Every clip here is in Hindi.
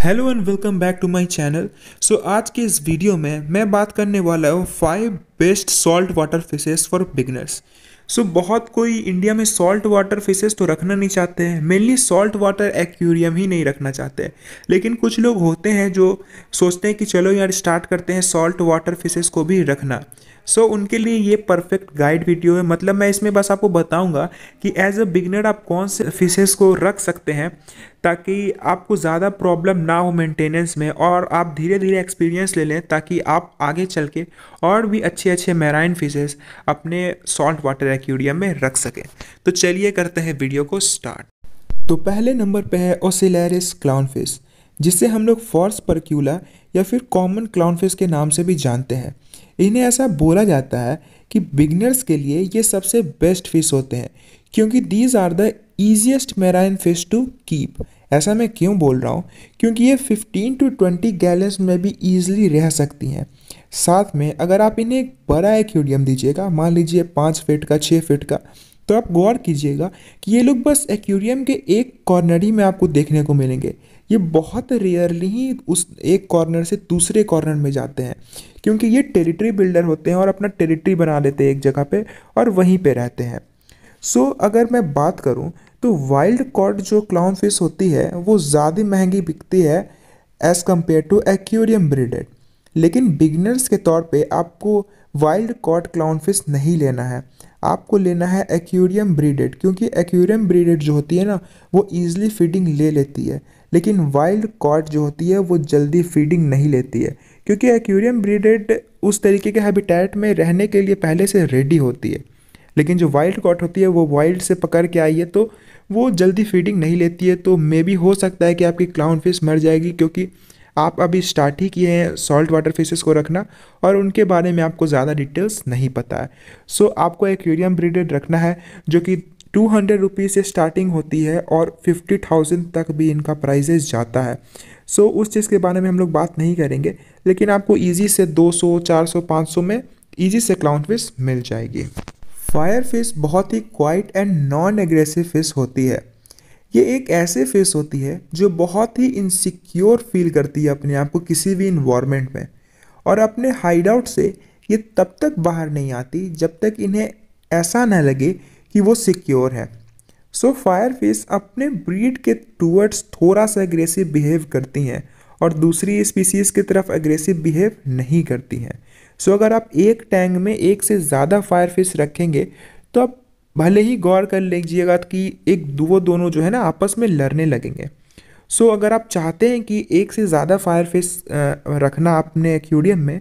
Hello and welcome back to my channel so आज के इस वीडियो में मैं बात करने वाला हूँ five best salt water fishes for beginners so बहुत कोई इंडिया में सॉल्ट वाटर फिशेस तो रखना नहीं चाहते हैं। मेनली सॉल्ट वाटर एक्वेरियम ही नहीं रखना चाहते लेकिन कुछ लोग होते हैं जो सोचते हैं कि चलो यार स्टार्ट करते हैं सॉल्ट वाटर फिशेस को भी रखना। सो उनके लिए ये परफेक्ट गाइड वीडियो है। मतलब मैं इसमें बस आपको बताऊँगा कि एज अ बिगनर आप कौन से फिशेस को रख सकते हैं ताकि आपको ज़्यादा प्रॉब्लम ना हो मेंटेनेंस में और आप धीरे धीरे एक्सपीरियंस ले लें ताकि आप आगे चल के और भी अच्छे अच्छे मैराइन फिशेस अपने सॉल्ट वाटर एक्वेरियम में रख सकें। तो चलिए करते हैं वीडियो को स्टार्ट तो पहले नंबर पे है ओसिलैरिस क्लाउन फ़िश जिसे हम लोग फॉर्स परक्यूला या फिर कॉमन क्लाउन फ़िश के नाम से भी जानते हैं। इन्हें ऐसा बोला जाता है कि बिगनर्स के लिए ये सबसे बेस्ट फ़िश होते हैं, क्योंकि these are the easiest marine fish to keep ऐसा मैं क्यों बोल रहा हूँ? क्योंकि ये 15 टू 20 गैलन्स में भी ईजिली रह सकती हैं। साथ में अगर आप इन्हें एक बड़ा एक्वेरियम दीजिएगा, मान लीजिए पाँच फीट का छः फीट का तो आप गौर कीजिएगा कि ये लोग बस एक्वेरियम के एक कॉर्नर ही में आपको देखने को मिलेंगे। ये बहुत रेयरली ही उस एक कॉर्नर से दूसरे कॉर्नर में जाते हैं क्योंकि ये टेरिटरी बिल्डर होते हैं और अपना टेरिटरी बना लेते हैं एक जगह पे और वहीं पे रहते हैं। सो so, अगर मैं बात करूँ तो वाइल्ड कॉड जो क्लाउन फ़िश होती है वो ज़्यादा महँगी बिकती है as compare to aquarium breeded लेकिन बिगनर्स के तौर पे आपको वाइल्ड कॉड क्लाउन फ़िश नहीं लेना है। आपको लेना है एक्यूरियम ब्रीडेड क्योंकि एक्यूरियम ब्रीडेड जो होती है ना वो ईजिली फीडिंग ले लेती है। लेकिन वाइल्ड कॉट जो होती है वो जल्दी फीडिंग नहीं लेती है। क्योंकि एक्वेरियम ब्रीडेड उस तरीके के हैबिटेट में रहने के लिए पहले से रेडी होती है। लेकिन जो वाइल्ड कॉट होती है वो वाइल्ड से पकड़ के आई है तो वो जल्दी फीडिंग नहीं लेती है। तो मे भी हो सकता है कि आपकी क्लाउन फ़िश मर जाएगी क्योंकि आप अभी स्टार्ट ही किए हैं सॉल्ट वाटर फिशेस को रखना और उनके बारे में आपको ज़्यादा डिटेल्स नहीं पता है। सो so, आपको एक्वेरियम ब्रीडेड रखना है जो कि टू हंड्रेड रुपीज़ से स्टार्टिंग होती है और फिफ्टी थाउज़ेंड तक भी इनका प्राइजेस जाता है। सो so, उस चीज़ के बारे में हम लोग बात नहीं करेंगे लेकिन आपको ईजी से दो सौ चार सौ पाँच सौ में ईजी से क्लाउन फ़िश मिल जाएगी। फायर फ़िश बहुत ही quiet and non aggressive fish होती है। ये एक ऐसे फेस होती है जो बहुत ही इनसिक्योर फील करती है अपने आप को किसी भी इन्वामेंट में। और अपने हाइड आउट से ये तब तक बाहर नहीं आती जब तक इन्हें ऐसा न लगे कि वो सिक्योर है। सो फायर अपने ब्रीड के टूवर्ड्स थोड़ा सा एग्रेसिव बिहेव करती हैं और दूसरी स्पीसीज़ की तरफ़ एग्रेसिव बिहेव नहीं करती हैं। सो so, अगर आप एक टैंक में एक से ज़्यादा फायर फ़िश रखेंगे तो आप भले ही गौर कर लीजिएगा कि एक दो दोनों जो है ना आपस में लड़ने लगेंगे। सो so, अगर आप चाहते हैं कि एक से ज़्यादा फायर फ़िश रखना अपने एक्वेरियम में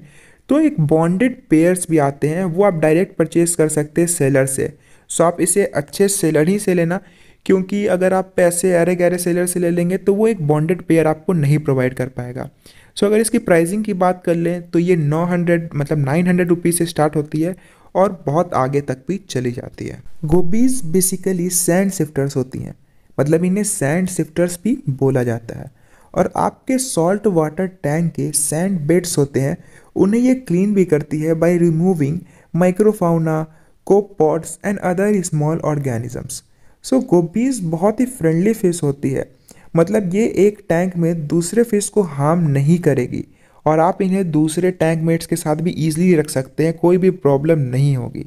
तो एक बॉन्डेड पेयर्स भी आते हैं वो आप डायरेक्ट परचेज कर सकते हैं सेलर से। सो आप इसे अच्छे सेलर ही से लेना, क्योंकि अगर आप पैसे अरे गहरे सेलर से ले लेंगे तो वो एक बॉन्डेड पेयर आपको नहीं प्रोवाइड कर पाएगा। सो अगर इसकी प्राइसिंग की बात कर लें तो ये 900 मतलब 900 हंड्रेड रुपीज़ से स्टार्ट होती है और बहुत आगे तक भी चली जाती है। गोबीज बेसिकली सैंड शिफ्टर्स होती हैं। मतलब इन्हें सैंड शिफ्टर्स भी बोला जाता है। और आपके सॉल्ट वाटर टैंक के सैंड बेड्स होते हैं, उन्हें ये क्लीन भी करती है by removing microfauna copepods and other small organisms so gobies बहुत ही फ्रेंडली फ़िश होती है। मतलब ये एक टैंक में दूसरे फ़िश को हार्म नहीं करेगी और आप इन्हें दूसरे टैंक मेट्स के साथ भी ईजिली रख सकते हैं, कोई भी प्रॉब्लम नहीं होगी।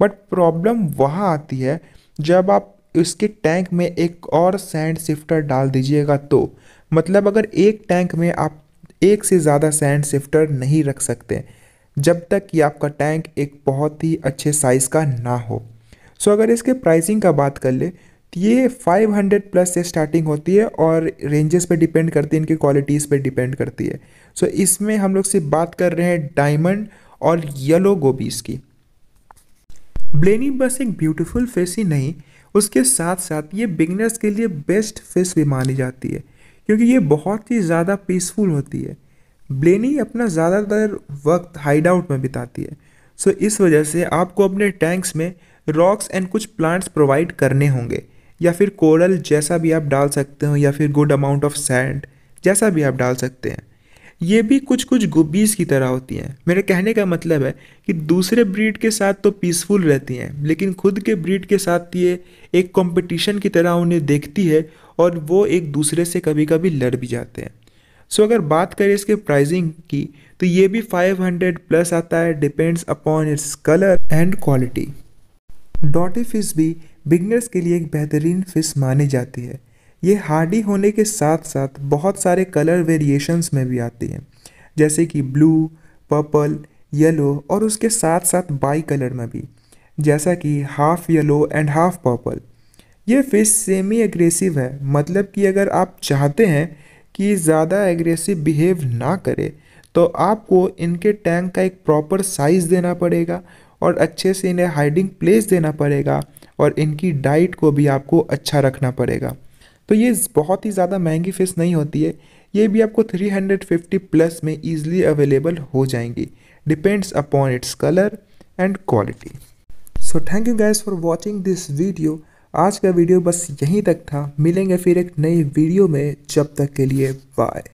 बट प्रॉब्लम वहाँ आती है जब आप इसके टैंक में एक और सैंड शिफ्टर डाल दीजिएगा तो। मतलब अगर एक टैंक में आप एक से ज़्यादा सैंड शिफ्टर नहीं रख सकते जब तक कि आपका टैंक एक बहुत ही अच्छे साइज़ का ना हो। सो अगर इसके प्राइसिंग का बात कर ले तो ये 500 प्लस से स्टार्टिंग होती है और रेंजेस पे डिपेंड करती है, इनकी क्वालिटीज़ पे डिपेंड करती है। सो इसमें हम लोग सिर्फ़ बात कर रहे हैं डायमंड और येलो गोबीज की। ब्लेनी बस एक ब्यूटीफुल फेस ही नहीं, उसके साथ साथ ये बिगनर्स के लिए बेस्ट फेस भी मानी जाती है, क्योंकि ये बहुत ही ज़्यादा पीसफुल होती है। ब्लेनी अपना ज़्यादातर वक्त हाइड आउट में बिताती है। सो so, इस वजह से आपको अपने टैंक्स में रॉक्स एंड कुछ प्लांट्स प्रोवाइड करने होंगे। या फिर कोरल जैसा भी आप डाल सकते हो या फिर गुड अमाउंट ऑफ़ सैंड जैसा भी आप डाल सकते हैं। ये भी कुछ कुछ गुब्बीज़ की तरह होती हैं। मेरे कहने का मतलब है कि दूसरे ब्रीड के साथ तो पीसफुल रहती हैं लेकिन खुद के ब्रीड के साथ ये एक कंपटीशन की तरह उन्हें देखती है और वो एक दूसरे से कभी कभी लड़ भी जाते हैं। सो अगर बात करें इसके प्राइसिंग की तो ये भी 500 प्लस आता है depends upon its colour and quality dotty fish भी बिगनर्स के लिए एक बेहतरीन फ़िश मानी जाती है। ये हार्डी होने के साथ साथ बहुत सारे कलर वेरिएशंस में भी आती हैं। जैसे कि ब्लू पर्पल येलो और उसके साथ साथ बाई कलर में भी। जैसा कि half yellow and half purple ये फ़िश सेमी एग्रेसिव है मतलब कि अगर आप चाहते हैं कि ज़्यादा एग्रेसिव बिहेव ना करे तो आपको इनके टैंक का एक प्रॉपर साइज़ देना पड़ेगा और अच्छे से इन्हें हाइडिंग प्लेस देना पड़ेगा और इनकी डाइट को भी आपको अच्छा रखना पड़ेगा। तो ये बहुत ही ज़्यादा महँगी फ़िश नहीं होती है, ये भी आपको 350 प्लस में ईजिली अवेलेबल हो जाएँगी। Depends upon its colour and quality so thank you guys for watching this video आज का वीडियो बस यहीं तक था। मिलेंगे फिर एक नई वीडियो में। जब तक के लिए बाय।